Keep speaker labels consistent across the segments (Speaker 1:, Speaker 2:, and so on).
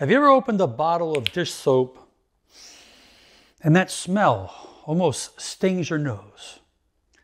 Speaker 1: Have you ever opened a bottle of dish soap and that smell almost stings your nose?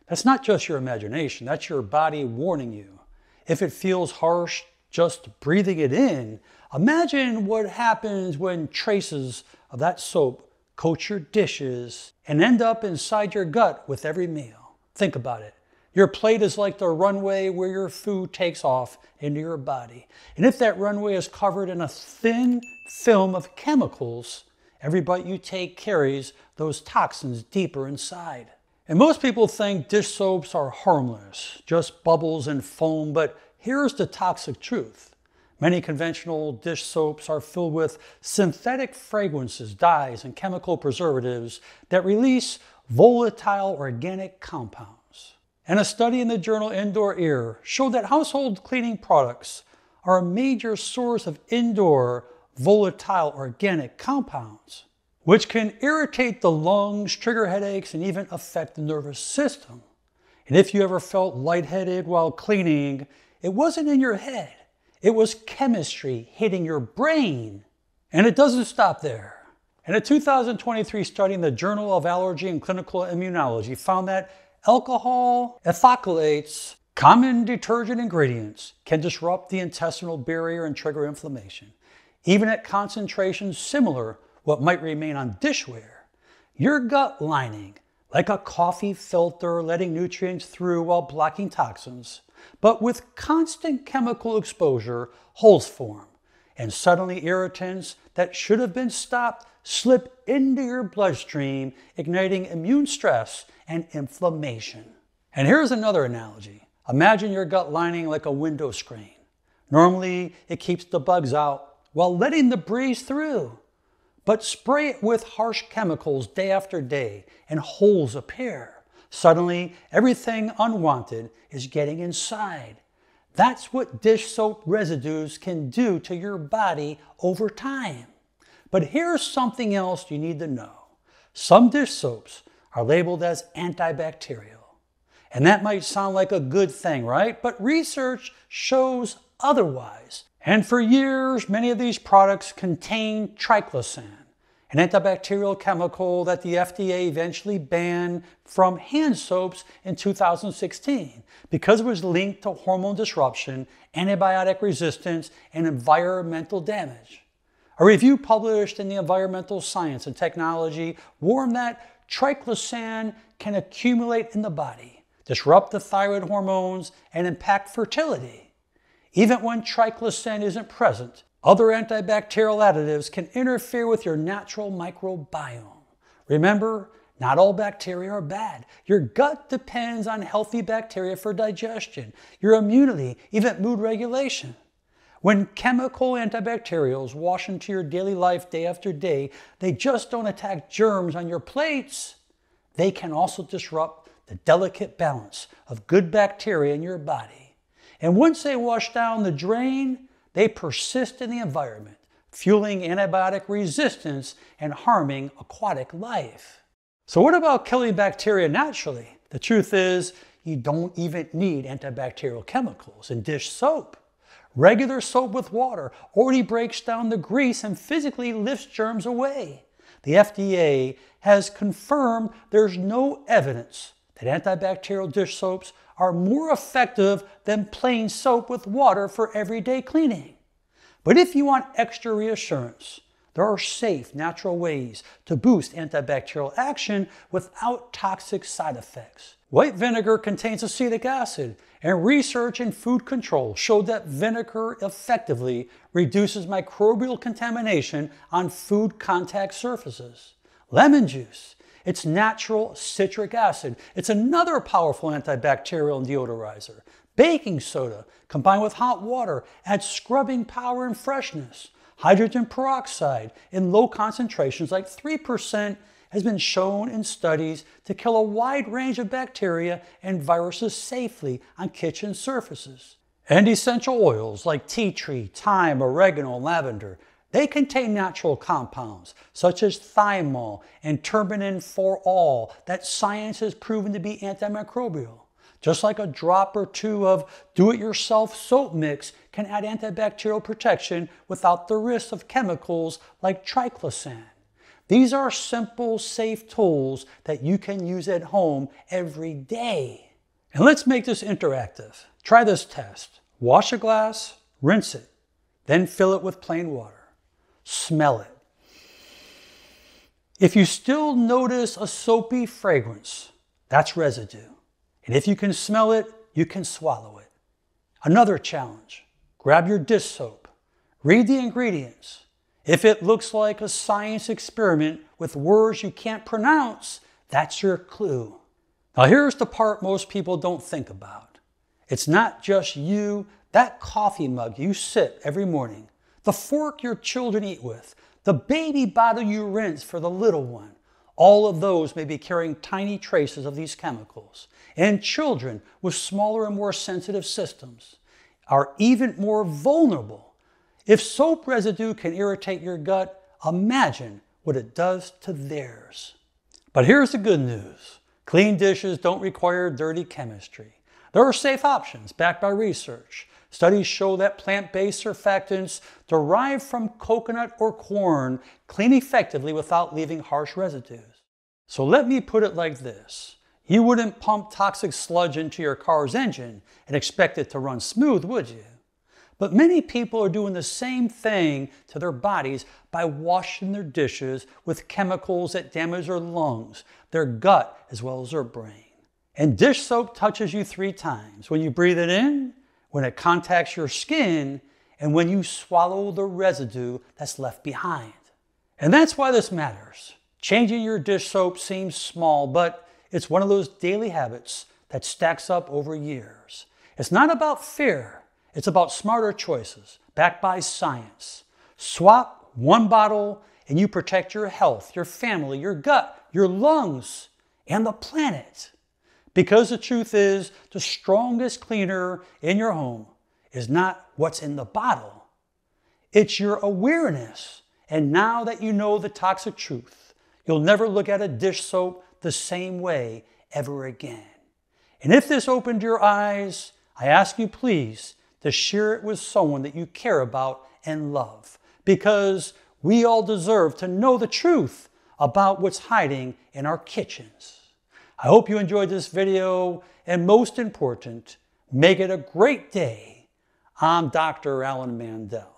Speaker 1: That's not just your imagination, that's your body warning you. If it feels harsh just breathing it in, imagine what happens when traces of that soap coat your dishes and end up inside your gut with every meal. Think about it. Your plate is like the runway where your food takes off into your body. And if that runway is covered in a thin film of chemicals, every bite you take carries those toxins deeper inside. And most people think dish soaps are harmless, just bubbles and foam, but here's the toxic truth. Many conventional dish soaps are filled with synthetic fragrances, dyes, and chemical preservatives that release volatile organic compounds. And a study in the journal Indoor Air showed that household cleaning products are a major source of indoor volatile organic compounds, which can irritate the lungs, trigger headaches, and even affect the nervous system. And if you ever felt lightheaded while cleaning, it wasn't in your head. It was chemistry hitting your brain. And it doesn't stop there. And a 2023 study in the Journal of Allergy and Clinical Immunology found that Alcohol ethoxylates, common detergent ingredients, can disrupt the intestinal barrier and trigger inflammation. Even at concentrations similar what might remain on dishware, your gut lining, like a coffee filter letting nutrients through while blocking toxins, but with constant chemical exposure, holes form, and suddenly irritants that should have been stopped slip into your bloodstream, igniting immune stress and inflammation. And here's another analogy. Imagine your gut lining like a window screen. Normally, it keeps the bugs out while letting the breeze through. But spray it with harsh chemicals day after day and holes appear. Suddenly, everything unwanted is getting inside. That's what dish soap residues can do to your body over time. But here's something else you need to know. Some dish soaps are labeled as antibacterial. And that might sound like a good thing, right? But research shows otherwise. And for years, many of these products contain triclosan, an antibacterial chemical that the FDA eventually banned from hand soaps in 2016 because it was linked to hormone disruption, antibiotic resistance, and environmental damage. A review published in the Environmental Science and Technology warned that triclosan can accumulate in the body, disrupt the thyroid hormones, and impact fertility. Even when triclosan isn't present, other antibacterial additives can interfere with your natural microbiome. Remember, not all bacteria are bad. Your gut depends on healthy bacteria for digestion, your immunity, even mood regulation. When chemical antibacterials wash into your daily life day after day, they just don't attack germs on your plates. They can also disrupt the delicate balance of good bacteria in your body. And once they wash down the drain, they persist in the environment, fueling antibiotic resistance and harming aquatic life. So, what about killing bacteria naturally? The truth is, you don't even need antibacterial chemicals in dish soap. Regular soap with water already breaks down the grease and physically lifts germs away. The FDA has confirmed there's no evidence that antibacterial dish soaps are more effective than plain soap with water for everyday cleaning. But if you want extra reassurance, there are safe, natural ways to boost antibacterial action without toxic side effects. White vinegar contains acetic acid, and research in food control showed that vinegar effectively reduces microbial contamination on food contact surfaces. Lemon juice, it's natural citric acid. It's another powerful antibacterial and deodorizer. Baking soda combined with hot water adds scrubbing power and freshness. Hydrogen peroxide in low concentrations, like 3%, has been shown in studies to kill a wide range of bacteria and viruses safely on kitchen surfaces. And essential oils like tea tree, thyme, oregano, and lavender, they contain natural compounds such as thymol and terpinen-4-ol that science has proven to be antimicrobial. just like a drop or two of do-it-yourself soap mix can add antibacterial protection without the risk of chemicals like triclosan. These are simple, safe tools that you can use at home every day. And let's make this interactive. Try this test. Wash a glass, rinse it, then fill it with plain water. Smell it. If you still notice a soapy fragrance, that's residue. And if you can smell it, you can swallow it. Another challenge grab your dish soap, read the ingredients. If it looks like a science experiment with words you can't pronounce, that's your clue. Now, here's the part most people don't think about it's not just you, that coffee mug you sip every morning, the fork your children eat with, the baby bottle you rinse for the little one. All of those may be carrying tiny traces of these chemicals and children with smaller and more sensitive systems are even more vulnerable. If soap residue can irritate your gut, imagine what it does to theirs. But here's the good news. Clean dishes don't require dirty chemistry. There are safe options backed by research. Studies show that plant-based surfactants derived from coconut or corn clean effectively without leaving harsh residues. So let me put it like this. You wouldn't pump toxic sludge into your car's engine and expect it to run smooth, would you? But many people are doing the same thing to their bodies by washing their dishes with chemicals that damage their lungs, their gut, as well as their brain. And dish soap touches you three times when you breathe it in, when it contacts your skin, and when you swallow the residue that's left behind. And that's why this matters. Changing your dish soap seems small, but it's one of those daily habits that stacks up over years. It's not about fear, it's about smarter choices backed by science. Swap one bottle and you protect your health, your family, your gut, your lungs, and the planet. Because the truth is, the strongest cleaner in your home is not what's in the bottle, it's your awareness. And now that you know the toxic truth, you'll never look at a dish soap the same way ever again. And if this opened your eyes, I ask you please to share it with someone that you care about and love because we all deserve to know the truth about what's hiding in our kitchens. I hope you enjoyed this video and most important, make it a great day. I'm Dr. Alan Mandell.